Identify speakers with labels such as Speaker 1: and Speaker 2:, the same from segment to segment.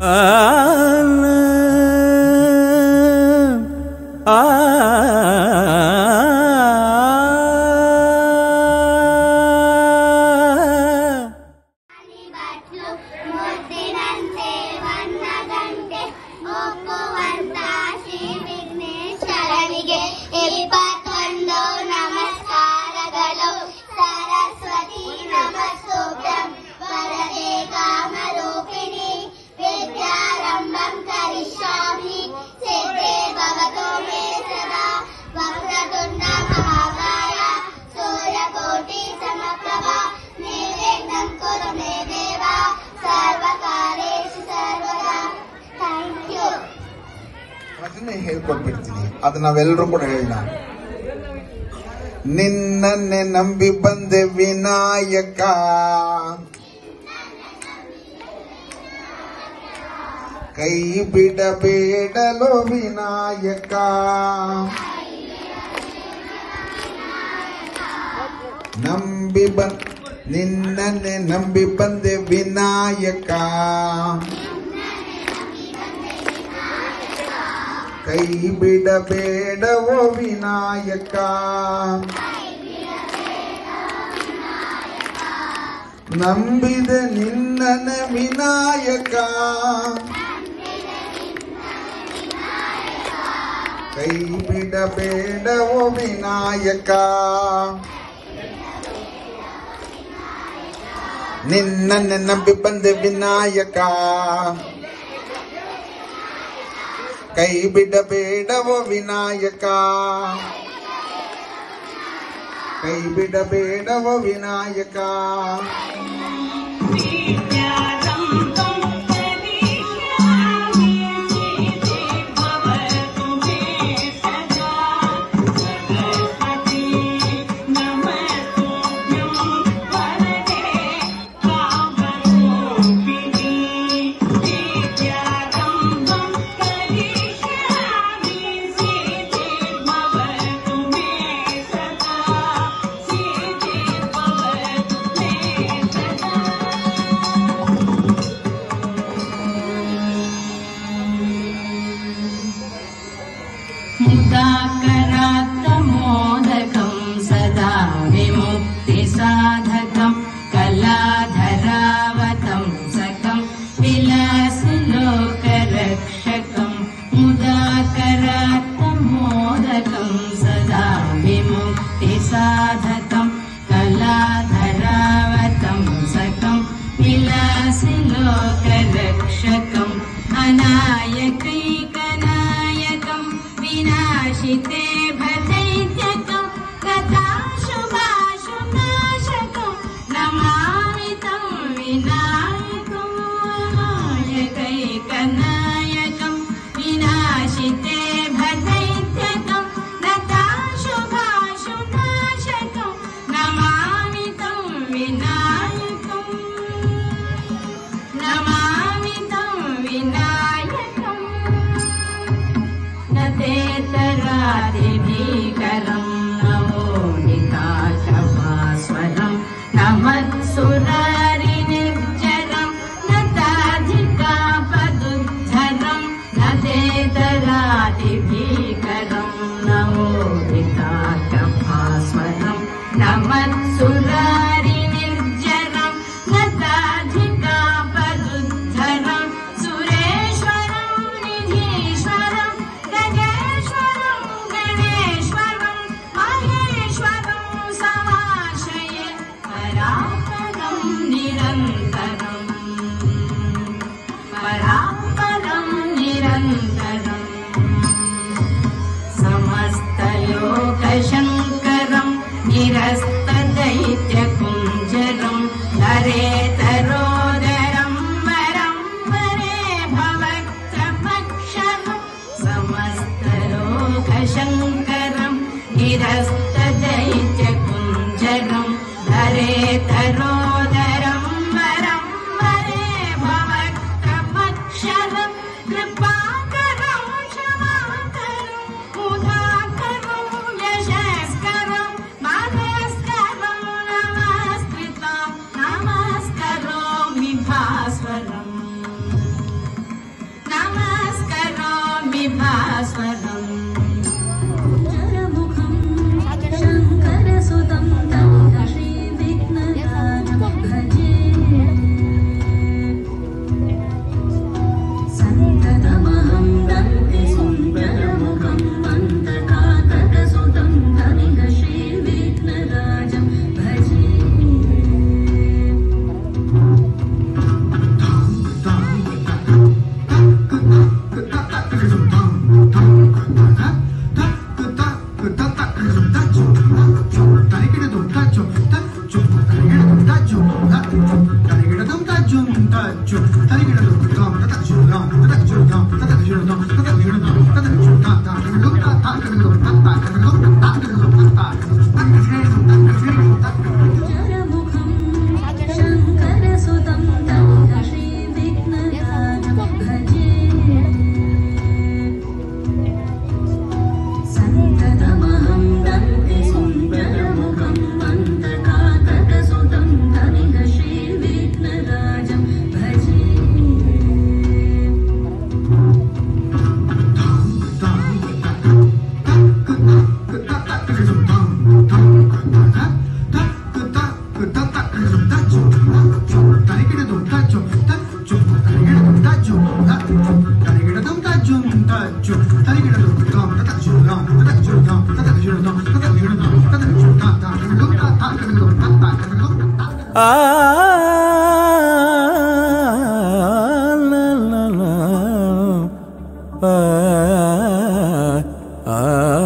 Speaker 1: 啊 ಹೇಳ್ಕೊಟ್ಬಿಡ್ತೀನಿ ಅದು ನಾವೆಲ್ಲರೂ ಕೂಡ ಹೇಳೋಣ ನಿನ್ನನ್ನೇ ನಂಬಿ ಬಂದೆ ವಿನಾಯಕ ಕೈ ಬಿಡಬೇಡಲು ವಿನಾಯಕ ನಂಬಿ ಬನ್ ನಿನ್ನನ್ನೇ ನಂಬಿ ಬಂದೆ ವಿನಾಯಕ ಕೈ ಬಿಡಬೇಡವೋ ವಿನಾಯಕ ನಂಬಿದ ನಿನ್ನನ ವಿನಾಯಕ ಕೈ ಬಿಡಬೇಡವೋ ವಿನಾಯಕ ನಿನ್ನನ್ನೇ ನಂಬಿ ಬಂದೆ ವಿನಾಯಕ ಕೈ ಬಿಡಬೇಡವೋ ವಿನಾಯಕ ಕೈ ಬಿಡಬೇಡವೋ ವಿನಾಯಕ
Speaker 2: मुदाकरात्तमोदकं न तेतरादिभीकरं नवो निकाशभास्वरं निरन्तरम् परापरं निरन्तरम् समस्तलोकशङ्करं निरस्तदैत्यकुञ्जरं नरेतरोदरं वरं वरे भवत्रपक्षरं समस्तलोकशङ्करं निरस्तदैत्यकुञ्जरं नरेतरोदरं
Speaker 3: ah, ah, ah, ah.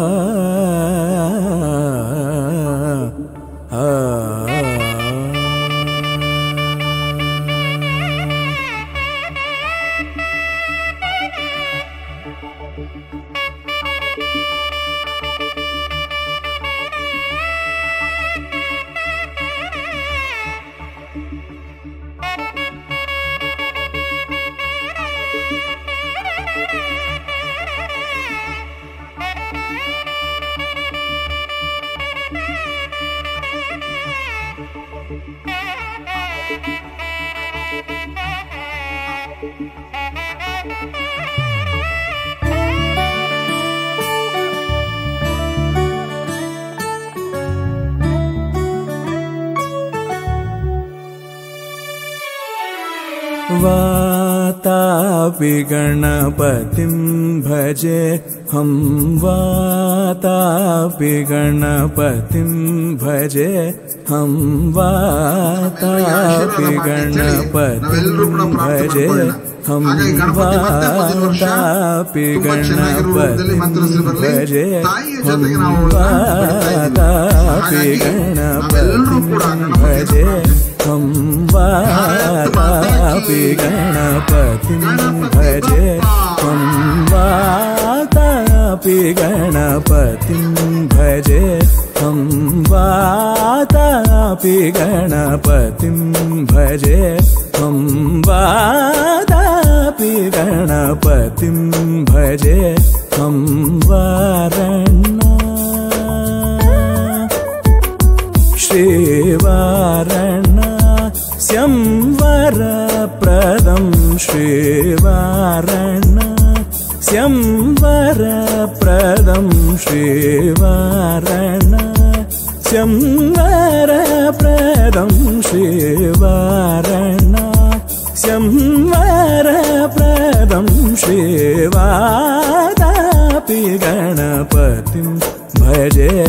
Speaker 3: Wow. Vatapi गणपतिं भजे हम वातापि गणपतिं भजे हम वातापि गणपतिं भजे हम वातापि गणपतिं भजे हम वातापि गणपतिं भजे पि गणपतिं भजे त्वं वातापि गणपतिं भजे त्वं वातापि गणपतिं भजे त्वं अम्बि गणपतिं भजे त्वं वारण श्रीवा पदं शिवारणं वरप्रदं श्रीवारण शं वरप्रदं शिवारणा शवरप्रदं शिवादापि गणपतिं भजे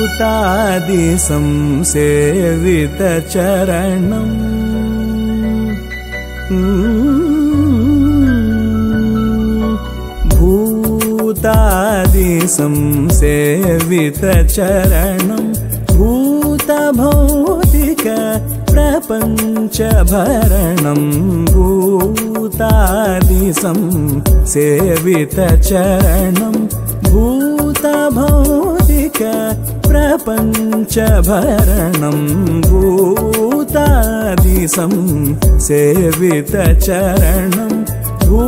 Speaker 3: ूतादिसं सेवितचरणम् भूतादिसं सेवितचरणं भूतभौतिक प्रपञ्चभरणं भूतादिसं सेवितचरणं भूतभौ प्रपञ्चभरणं भूतादिसं सेवितचरणं भू